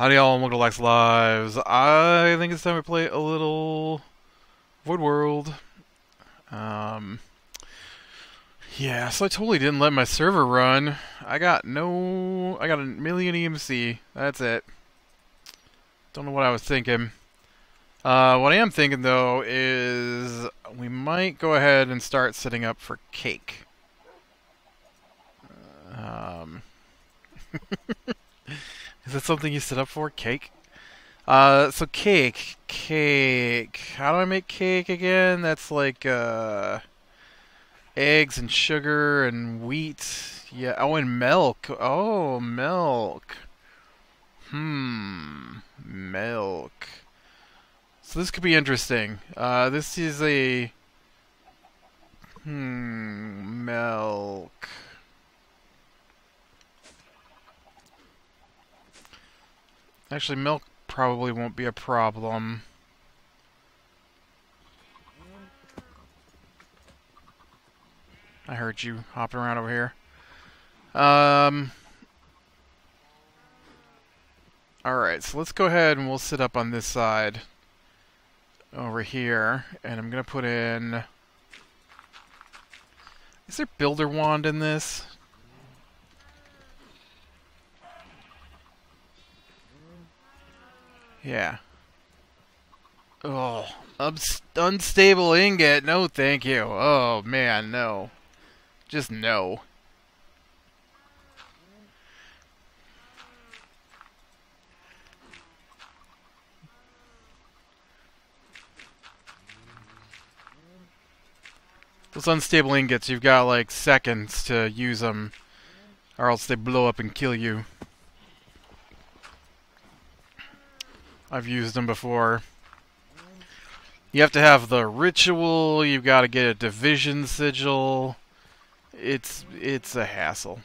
Howdy y'all, and welcome to Lac's Lives. I think it's time we play a little Void World. Um, yeah, so I totally didn't let my server run. I got no... I got a million EMC. That's it. Don't know what I was thinking. Uh, what I am thinking, though, is we might go ahead and start setting up for cake. Um... Is that something you set up for? Cake? Uh, so cake. Cake. How do I make cake again? That's like, uh, eggs and sugar and wheat. Yeah. Oh, and milk. Oh, milk. Hmm. Milk. So this could be interesting. Uh, this is a... Hmm. Milk. Actually, milk probably won't be a problem. I heard you hopping around over here. Um. Alright, so let's go ahead and we'll sit up on this side over here. And I'm going to put in... Is there Builder Wand in this? Yeah. Oh, unstable ingot. No, thank you. Oh, man, no. Just no. Those unstable ingots, you've got like seconds to use them, or else they blow up and kill you. I've used them before. You have to have the ritual, you've got to get a division sigil. It's it's a hassle.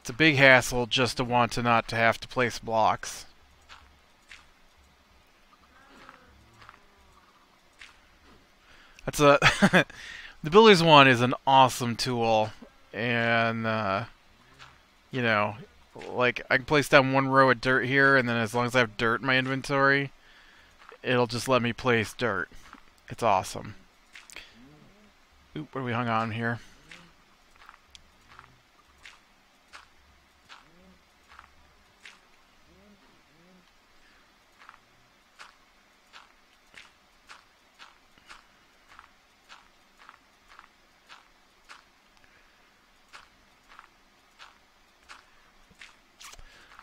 It's a big hassle just to want to not to have to place blocks. That's a the Builder's Wand is an awesome tool and uh you know, like I can place down one row of dirt here, and then as long as I have dirt in my inventory, it'll just let me place dirt. It's awesome. Oop, what are we hung on here?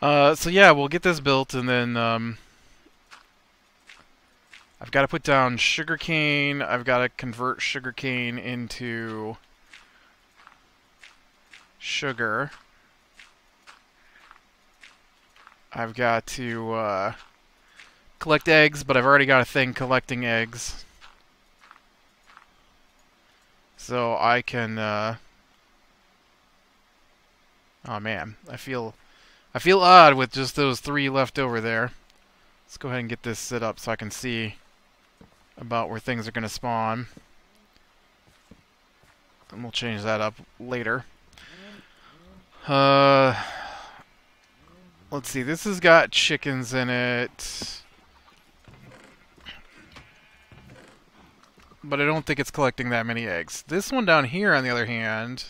Uh, so yeah, we'll get this built, and then um, I've got to put down sugarcane. I've got to convert sugarcane into sugar. I've got to uh, collect eggs, but I've already got a thing collecting eggs. So I can... Uh, oh man, I feel... I feel odd with just those three left over there. Let's go ahead and get this set up so I can see about where things are going to spawn. And we'll change that up later. Uh, let's see. This has got chickens in it. But I don't think it's collecting that many eggs. This one down here, on the other hand,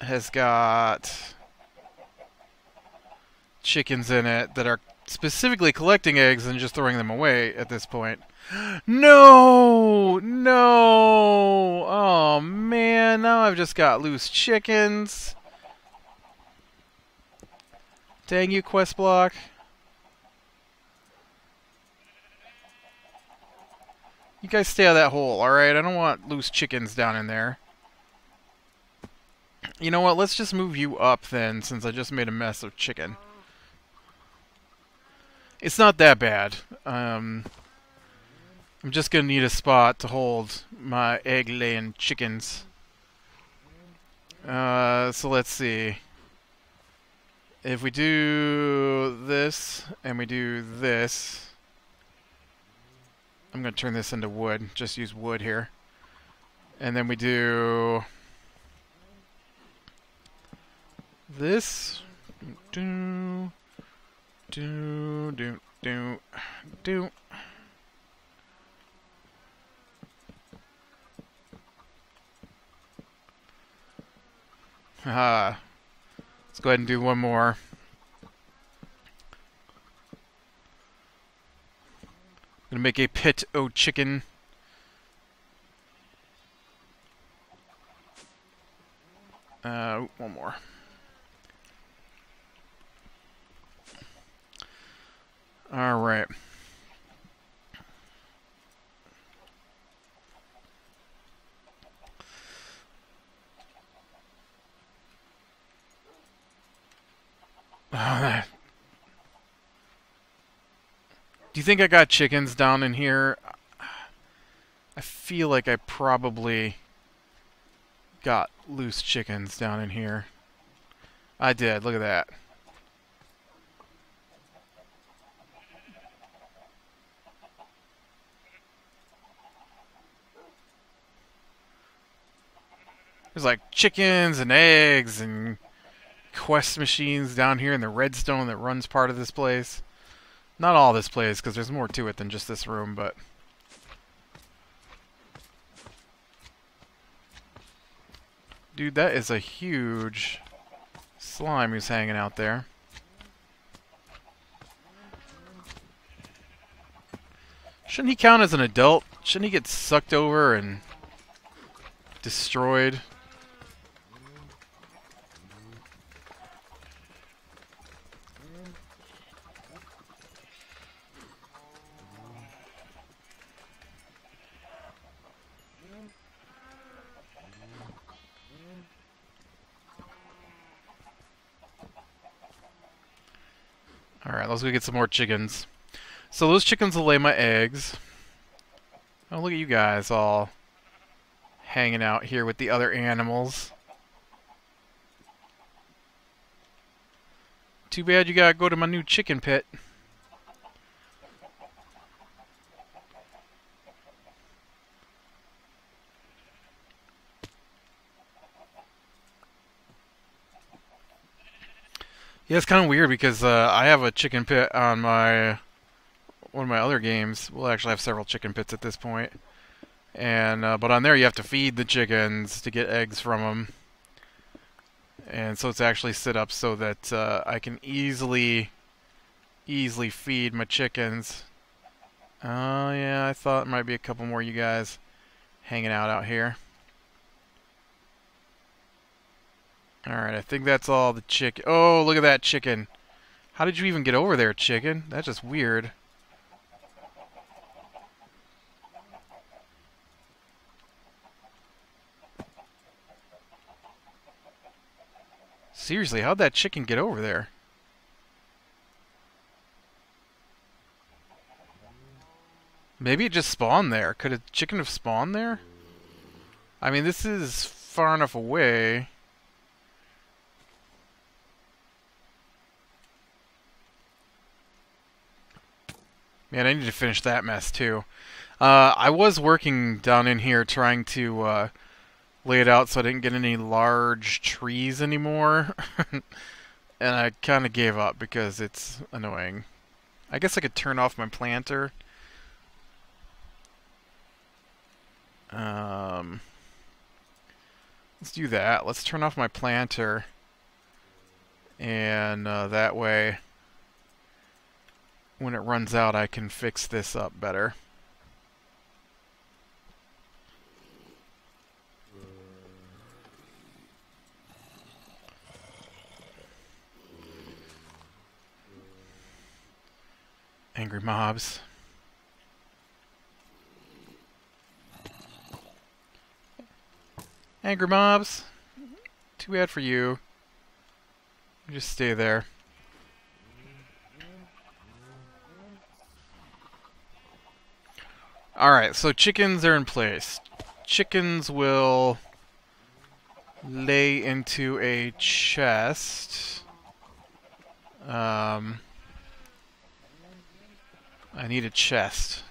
has got chickens in it that are specifically collecting eggs and just throwing them away at this point. No! No! Oh man, now I've just got loose chickens. Dang you, quest block. You guys stay out of that hole, alright? I don't want loose chickens down in there. You know what, let's just move you up then, since I just made a mess of chicken. It's not that bad. Um, I'm just going to need a spot to hold my egg-laying chickens. Uh, so let's see. If we do this, and we do this... I'm going to turn this into wood. Just use wood here. And then we do... this. Do, do, do, do. Ah, let's go ahead and do one more. I'm Gonna make a pit o chicken. Uh, one more. All right. Oh, Do you think I got chickens down in here? I feel like I probably got loose chickens down in here. I did. Look at that. There's like chickens and eggs and quest machines down here in the redstone that runs part of this place. Not all this place, because there's more to it than just this room, but... Dude, that is a huge slime who's hanging out there. Shouldn't he count as an adult? Shouldn't he get sucked over and destroyed? Alright, let's go get some more chickens. So those chickens will lay my eggs. Oh, look at you guys all hanging out here with the other animals. Too bad you gotta go to my new chicken pit. Yeah, it's kind of weird because uh, I have a chicken pit on my one of my other games. We'll actually have several chicken pits at this point. and uh, but on there you have to feed the chickens to get eggs from them, and so it's actually set up so that uh, I can easily easily feed my chickens. Oh yeah, I thought there might be a couple more you guys hanging out out here. Alright, I think that's all the chicken. Oh, look at that chicken. How did you even get over there, chicken? That's just weird. Seriously, how'd that chicken get over there? Maybe it just spawned there. Could a chicken have spawned there? I mean, this is far enough away. Man, I need to finish that mess too. Uh, I was working down in here trying to uh, lay it out so I didn't get any large trees anymore. and I kind of gave up because it's annoying. I guess I could turn off my planter. Um, let's do that. Let's turn off my planter. And uh, that way when it runs out, I can fix this up better. Angry mobs. Angry mobs. Too bad for you. just stay there. Alright, so chickens are in place. Chickens will lay into a chest. Um, I need a chest.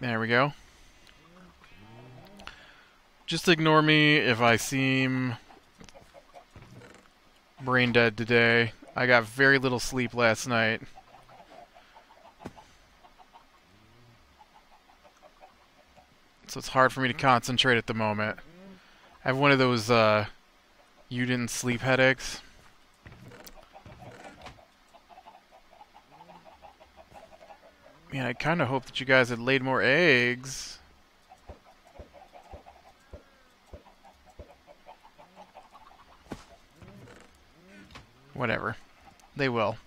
There we go. Just ignore me if I seem brain dead today. I got very little sleep last night. So it's hard for me to concentrate at the moment. I have one of those, uh, you didn't sleep headaches. Man, I kind of hope that you guys had laid more eggs. Whatever. They will.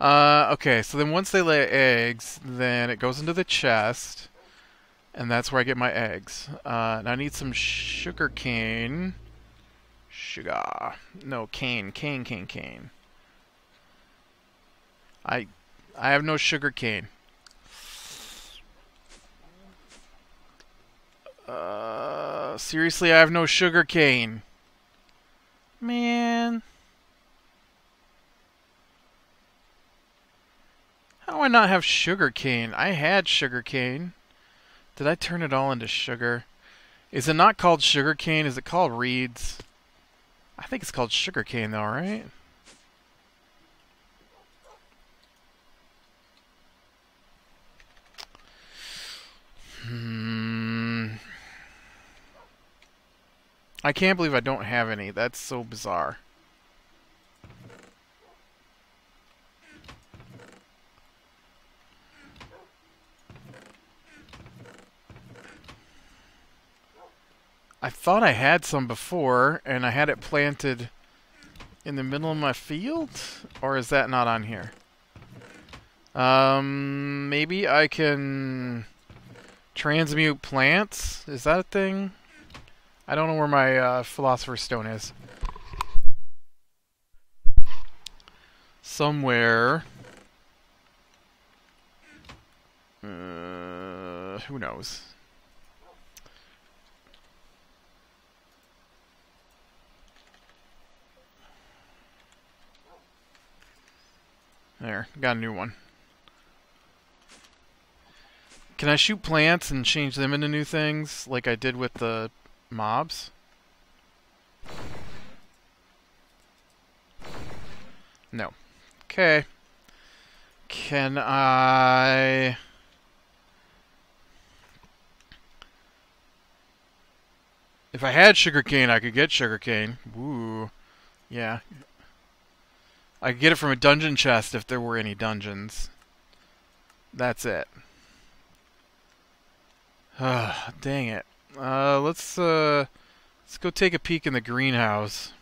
Uh, okay, so then once they lay eggs, then it goes into the chest. And that's where I get my eggs. Uh, and I need some sugar cane. Sugar. No, cane. Cane, cane, cane. I I have no sugar cane. Uh, seriously, I have no sugar cane. Man. How do I not have sugar cane? I had sugar cane. Did I turn it all into sugar? Is it not called sugar cane? Is it called reeds? I think it's called sugar cane though, right? Hmm. I can't believe I don't have any. That's so bizarre. I thought I had some before, and I had it planted in the middle of my field? Or is that not on here? Um, maybe I can transmute plants? Is that a thing? I don't know where my uh, Philosopher's Stone is. Somewhere. Uh, who knows? There, got a new one. Can I shoot plants and change them into new things like I did with the mobs? No. Okay. Can I... If I had sugarcane, I could get sugarcane. Woo. Yeah, I could get it from a dungeon chest if there were any dungeons. That's it. Ah, dang it. Uh, let's, uh, let's go take a peek in the greenhouse.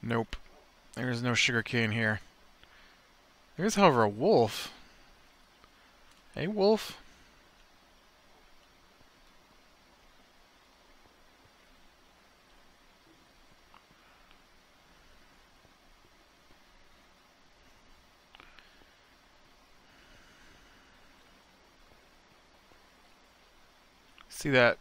Nope. There's no sugarcane here. There's, however, a wolf. Hey, wolf. See that?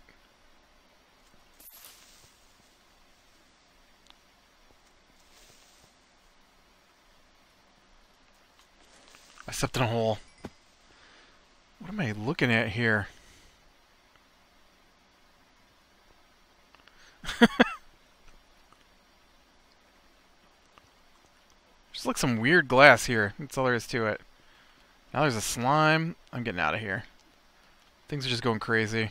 I stepped in a hole. What am I looking at here? Just like some weird glass here. That's all there is to it. Now there's a slime. I'm getting out of here. Things are just going crazy.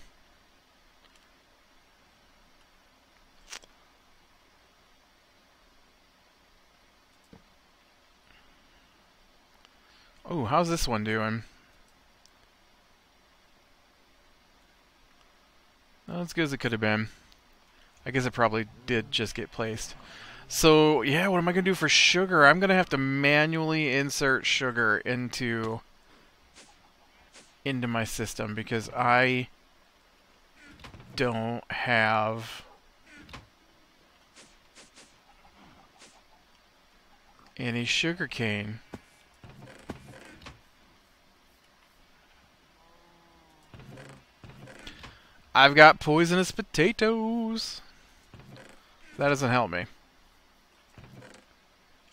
Oh, how's this one doing? Not as good as it could have been. I guess it probably did just get placed. So, yeah, what am I going to do for sugar? I'm going to have to manually insert sugar into into my system because I don't have any sugar cane. I've got poisonous potatoes. That doesn't help me.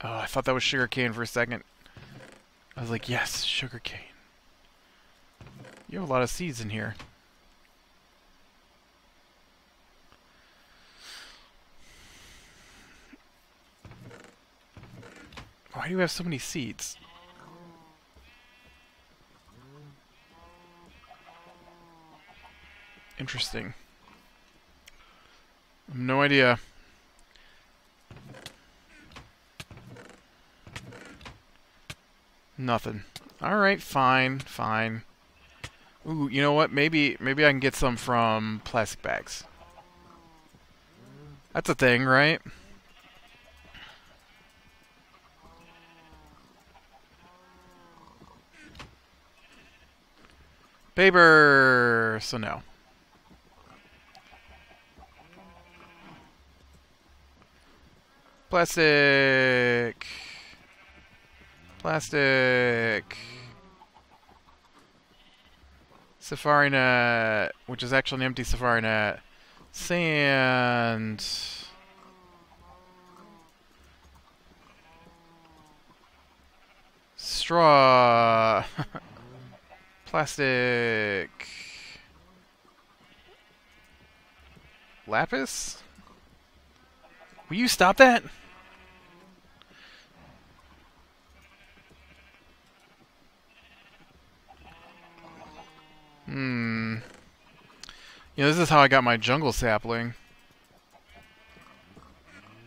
Oh, I thought that was sugarcane for a second. I was like, yes, sugarcane. You have a lot of seeds in here. Why do you have so many seeds? Interesting. No idea. Nothing. Alright, fine, fine. Ooh, you know what? Maybe maybe I can get some from plastic bags. That's a thing, right? Paper! So no. Plastic! Plastic! Safari net, which is actually an empty safari net. Sand. Straw. Plastic. Lapis? Will you stop that? Hmm. Yeah, this is how I got my jungle sapling.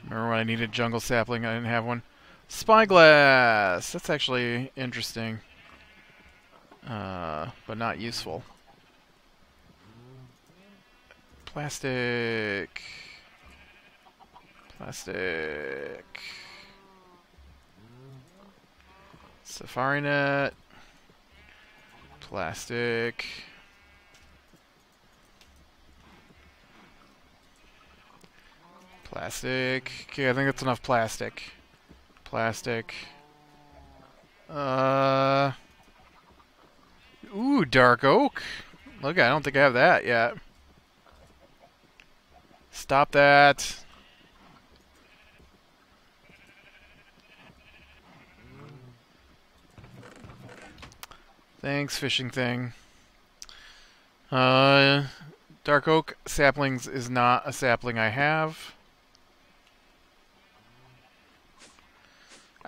Remember when I needed jungle sapling, I didn't have one. Spyglass! That's actually interesting. Uh, but not useful. Plastic. Plastic. Safari net. Plastic. Plastic. Okay, I think that's enough plastic. Plastic. Uh. Ooh, dark oak. Look, I don't think I have that yet. Stop that. Thanks, fishing thing. Uh, dark oak saplings is not a sapling I have.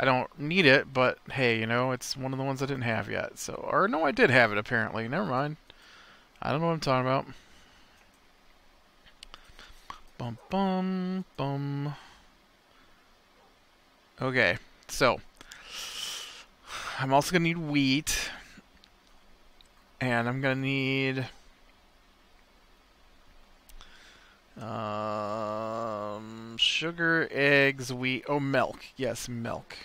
I don't need it, but hey, you know, it's one of the ones I didn't have yet. So, or no, I did have it apparently. Never mind. I don't know what I'm talking about. Bum bum bum. Okay, so I'm also gonna need wheat, and I'm gonna need. Uh, Sugar, eggs, wheat. Oh, milk. Yes, milk.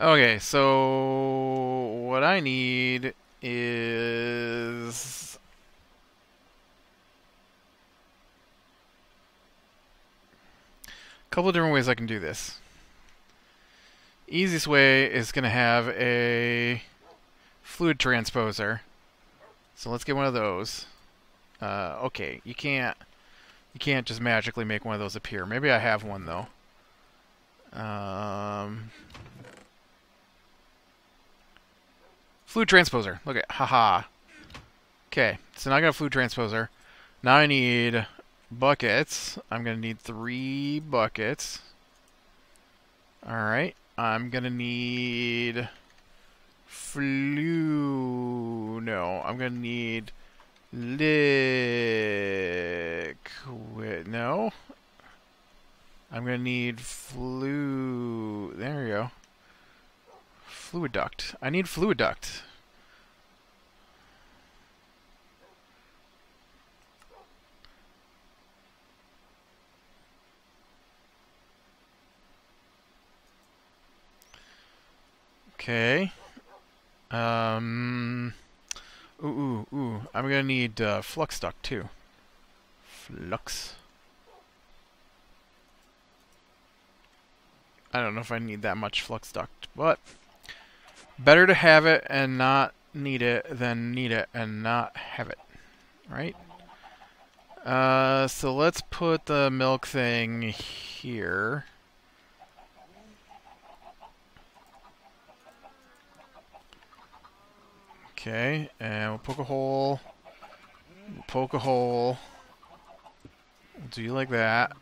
Okay, so what I need is couple of different ways I can do this. Easiest way is going to have a fluid transposer. So let's get one of those. Uh, okay, you can't you can't just magically make one of those appear. Maybe I have one though. Um, fluid transposer. Look at haha. Okay, so now I got a fluid transposer. Now I need buckets. I'm going to need three buckets. Alright. I'm going to need flu... No, I'm going to need liquid... No. I'm going to need flu... There we go. Fluid duct. I need fluid duct. Okay. Um. Ooh, ooh, ooh. I'm gonna need uh, flux duct too. Flux. I don't know if I need that much flux duct, but better to have it and not need it than need it and not have it, right? Uh, so let's put the milk thing here. Okay, and we'll poke a hole. We'll poke a hole. We'll do you like that.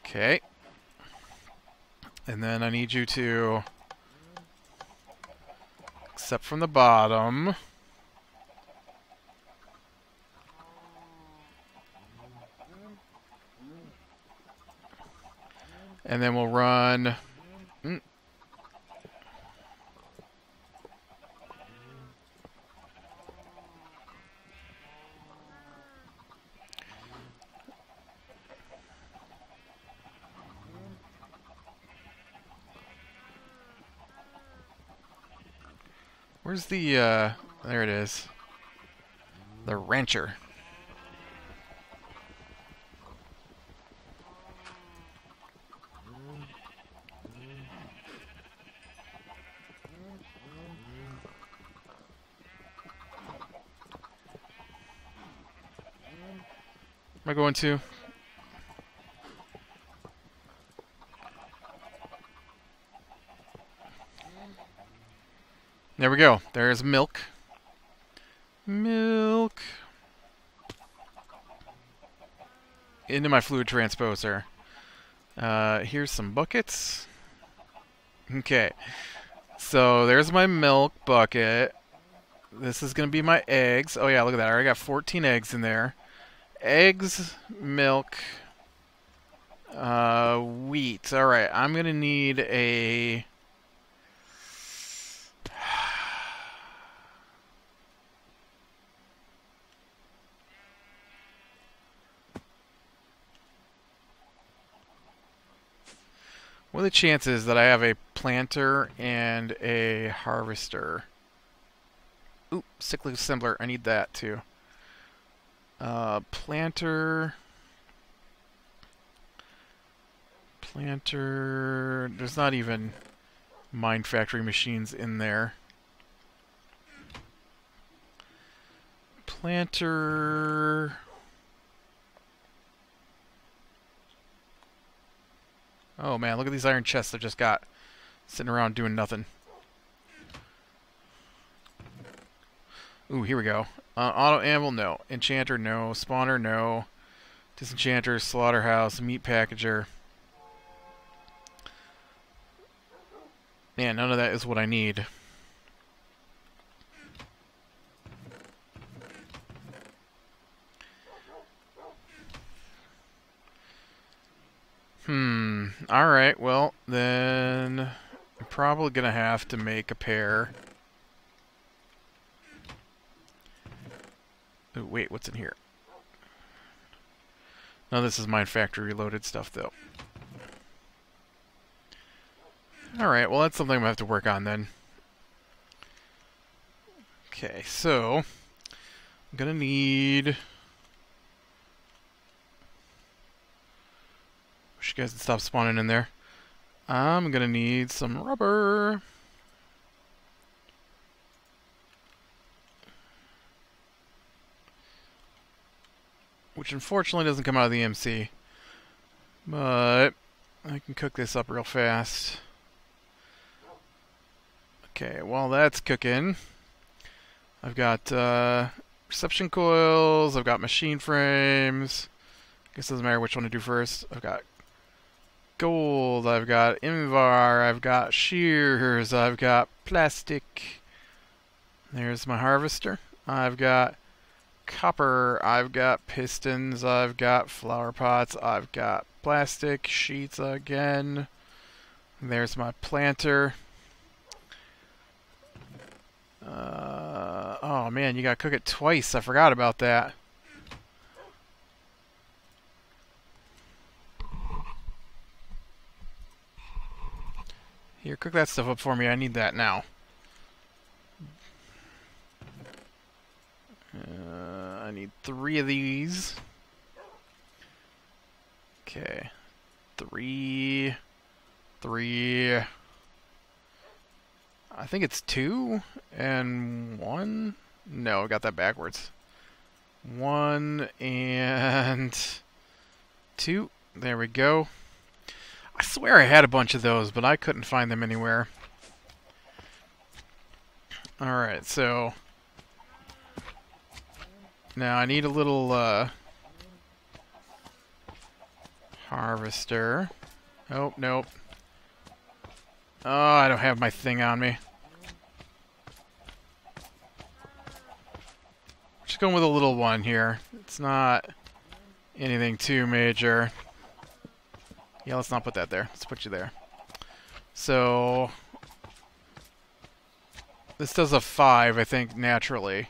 Okay. And then I need you to accept from the bottom. And then we'll run... Mm. Where's the, uh, there it is. The rancher. Am I going to? There we go. There's milk. Milk. Into my fluid transposer. Uh, here's some buckets. Okay. So there's my milk bucket. This is going to be my eggs. Oh yeah, look at that. I already got 14 eggs in there eggs, milk, uh, wheat. All right, I'm gonna need a. What are the chances that I have a planter and a harvester? Oop, cyclic assembler. I need that too. Uh, planter. Planter. There's not even MineFactory machines in there. Planter. Oh man, look at these iron chests I've just got sitting around doing nothing. Ooh, here we go. Uh, auto anvil, no. Enchanter, no. Spawner, no. Disenchanter, slaughterhouse, meat packager. Man, none of that is what I need. Hmm. Alright, well, then I'm probably going to have to make a pair. Oh, wait, what's in here? No, this is MineFactory Reloaded stuff, though. Alright, well that's something going to have to work on then. Okay, so... I'm to need... Wish you guys would stop spawning in there. I'm to need some rubber. Which unfortunately doesn't come out of the MC. But I can cook this up real fast. Okay, while that's cooking, I've got uh, reception coils, I've got machine frames. I guess it doesn't matter which one to do first. I've got gold, I've got Invar, I've got shears, I've got plastic. There's my harvester. I've got copper, I've got pistons, I've got flower pots, I've got plastic sheets again. There's my planter. Uh, oh man, you gotta cook it twice. I forgot about that. Here, cook that stuff up for me. I need that now. Uh, need three of these. Okay. Three. Three. I think it's two and one. No, I got that backwards. One and two. There we go. I swear I had a bunch of those, but I couldn't find them anywhere. Alright, so... Now I need a little, uh... Harvester. Oh, nope. Oh, I don't have my thing on me. Just going with a little one here. It's not anything too major. Yeah, let's not put that there. Let's put you there. So... This does a 5, I think, naturally.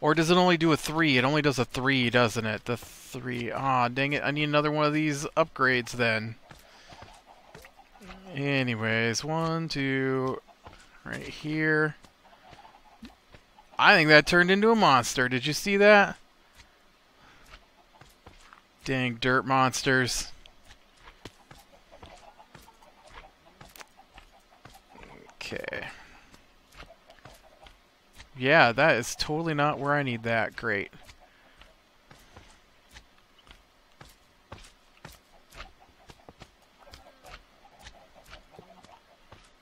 Or does it only do a 3? It only does a 3, doesn't it? The 3. Ah, dang it. I need another one of these upgrades then. Anyways, one, two, right here. I think that turned into a monster. Did you see that? Dang dirt monsters. Okay. Yeah, that is totally not where I need that. Great.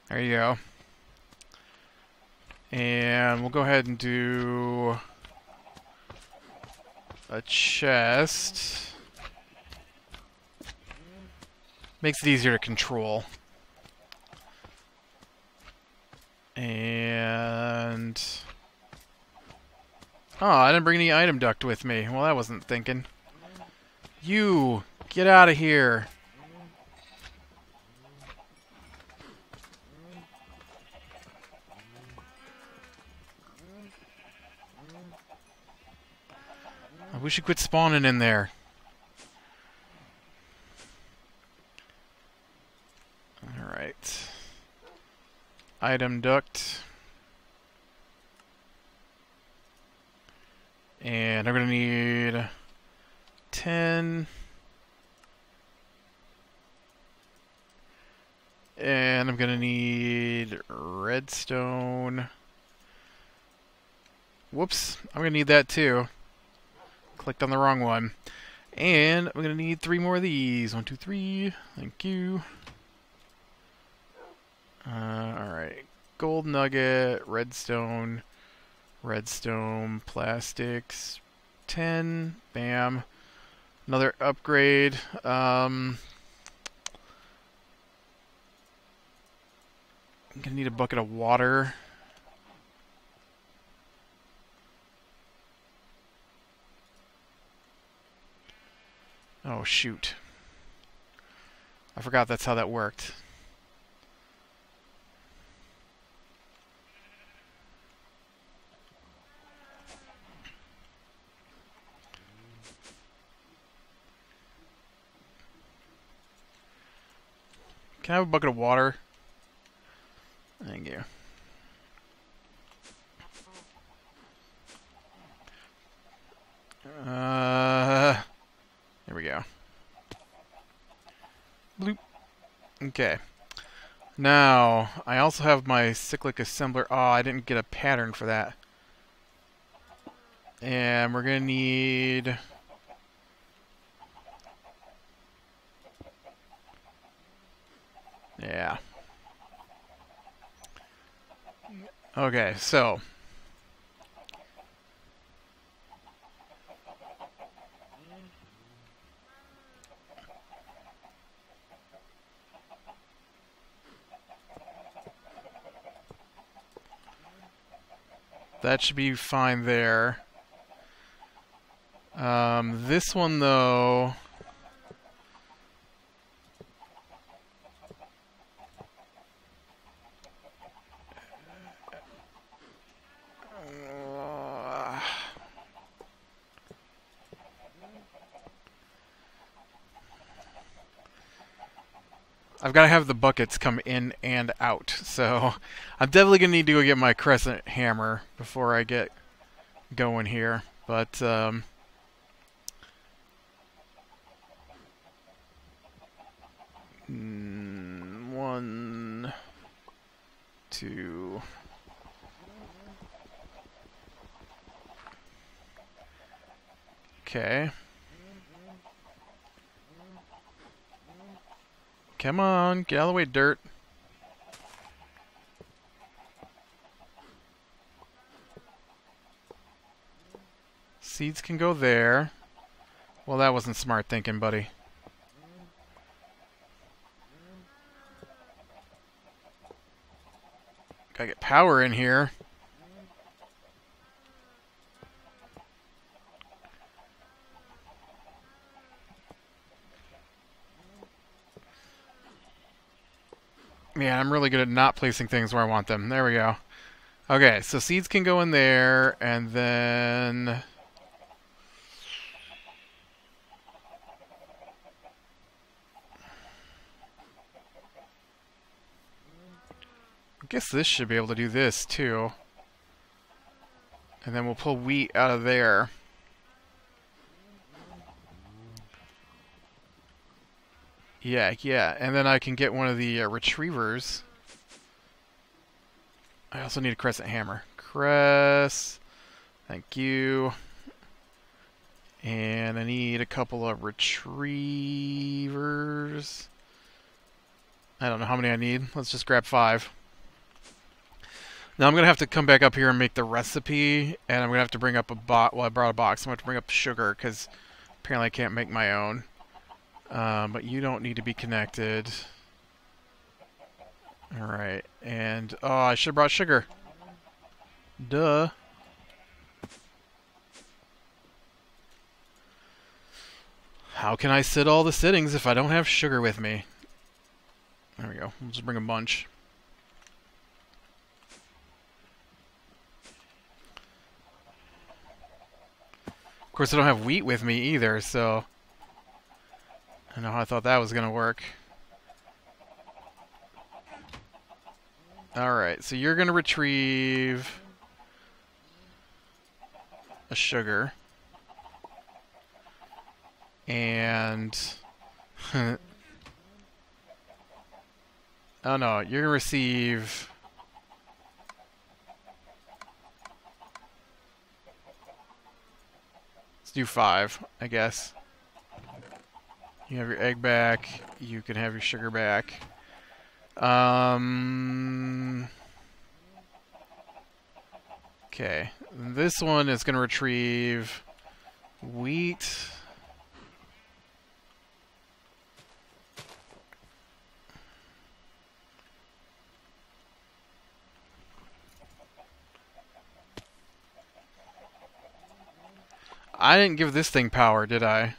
There you go. And we'll go ahead and do a chest. Makes it easier to control. And... Oh, I didn't bring any item duct with me. Well, I wasn't thinking. You! Get out of here! I wish you quit spawning in there. Alright. Item duct. And I'm going to need 10. And I'm going to need redstone. Whoops, I'm going to need that too. Clicked on the wrong one. And I'm going to need three more of these. One, two, three. Thank you. Uh, Alright. Gold nugget, redstone, redstone, plastics, 10. Bam. Another upgrade. Um, I'm going to need a bucket of water. Oh, shoot. I forgot that's how that worked. Can I have a bucket of water? Thank you. Uh, there we go. Bloop. Okay. Now, I also have my cyclic assembler. Oh, I didn't get a pattern for that. And we're going to need... Yeah. Okay, so... That should be fine there. Um, this one, though... I've got to have the buckets come in and out. So I'm definitely going to need to go get my crescent hammer before I get going here. But, um... mm, One... Two... Okay. Come on, get out of the way, dirt. Seeds can go there. Well, that wasn't smart thinking, buddy. Gotta get power in here. Yeah, I'm really good at not placing things where I want them. There we go. Okay, so seeds can go in there, and then... I guess this should be able to do this, too. And then we'll pull wheat out of there. Yeah, yeah, and then I can get one of the uh, retrievers. I also need a crescent hammer. Cress, thank you. And I need a couple of retrievers. I don't know how many I need. Let's just grab five. Now I'm going to have to come back up here and make the recipe, and I'm going to have to bring up a box. Well, I brought a box. I'm going to have to bring up sugar, because apparently I can't make my own. Um, but you don't need to be connected. Alright, and... Oh, I should have brought sugar. Duh. How can I sit all the sittings if I don't have sugar with me? There we go. We'll just bring a bunch. Of course, I don't have wheat with me either, so... I know how I thought that was going to work. Alright, so you're going to retrieve a sugar. And... oh no, you're going to receive... Let's do five, I guess. You have your egg back. You can have your sugar back. Um. Okay. This one is going to retrieve wheat. I didn't give this thing power, did I?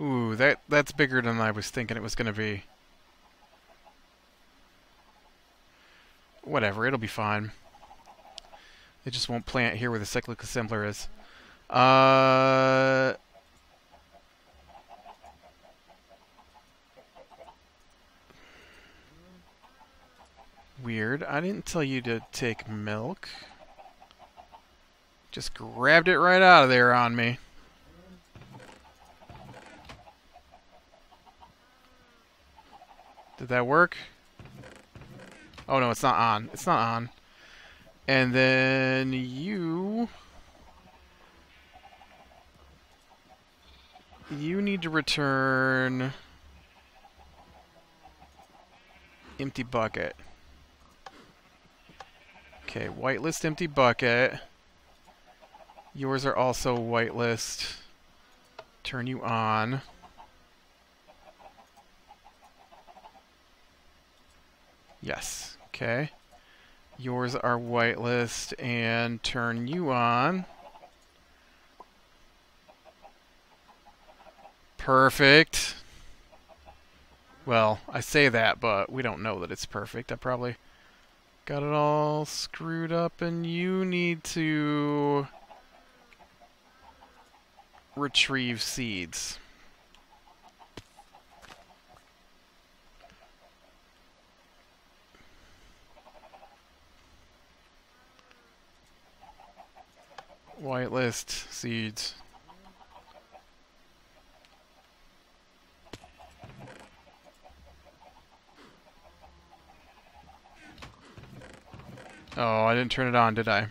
Ooh, that that's bigger than I was thinking it was going to be. Whatever, it'll be fine. It just won't plant here where the cyclic assembler is. Uh... Weird. I didn't tell you to take milk. Just grabbed it right out of there on me. That work? Oh no, it's not on. It's not on. And then you... You need to return... Empty bucket. Okay, whitelist empty bucket. Yours are also whitelist. Turn you on. Yes. Okay. Yours are whitelist and turn you on. Perfect. Well, I say that, but we don't know that it's perfect. I probably got it all screwed up, and you need to retrieve seeds. Whitelist seeds. Oh, I didn't turn it on, did I?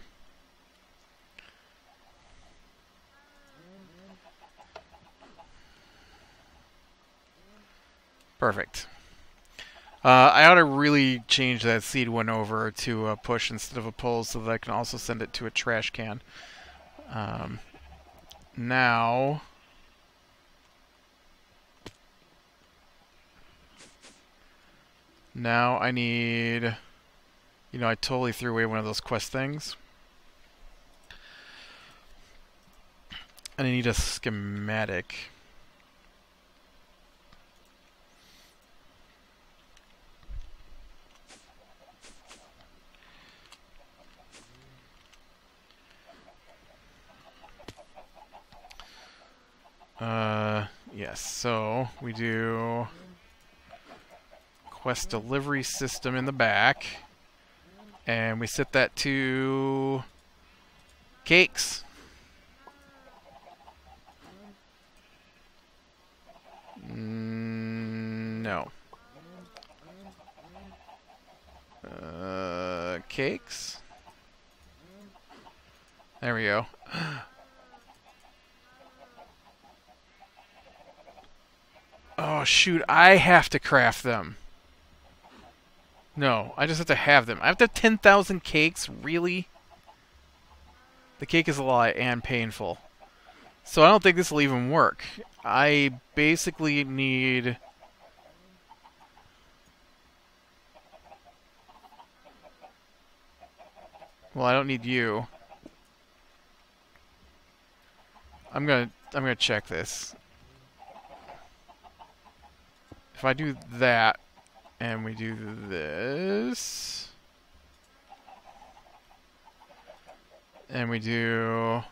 Perfect. Uh, I ought to really change that seed one over to a push instead of a pull so that I can also send it to a trash can. Um, now... Now I need... You know, I totally threw away one of those quest things. And I need a schematic. Uh, yes, so we do quest delivery system in the back. And we set that to cakes. Mm, no. Uh, cakes. There we go. Oh, shoot. I have to craft them. No, I just have to have them. I have to have 10,000 cakes? Really? The cake is a lot and painful. So I don't think this will even work. I basically need... Well, I don't need you. I'm gonna I'm gonna check this. If I do that, and we do this, and we do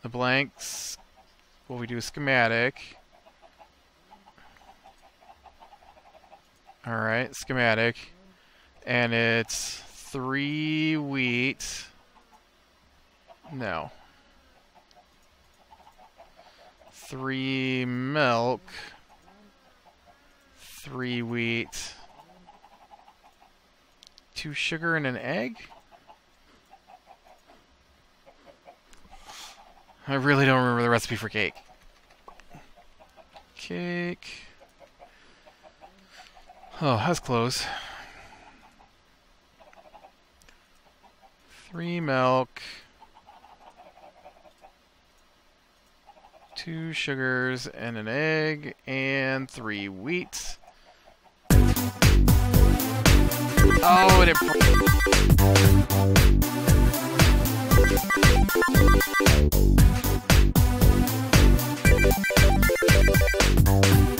the blanks, well, we do a schematic. Alright, schematic. And it's three wheat. No. Three milk three wheat, two sugar, and an egg? I really don't remember the recipe for cake. Cake. Oh, that's close. Three milk. Two sugars and an egg and three wheat. Oh, the. Thank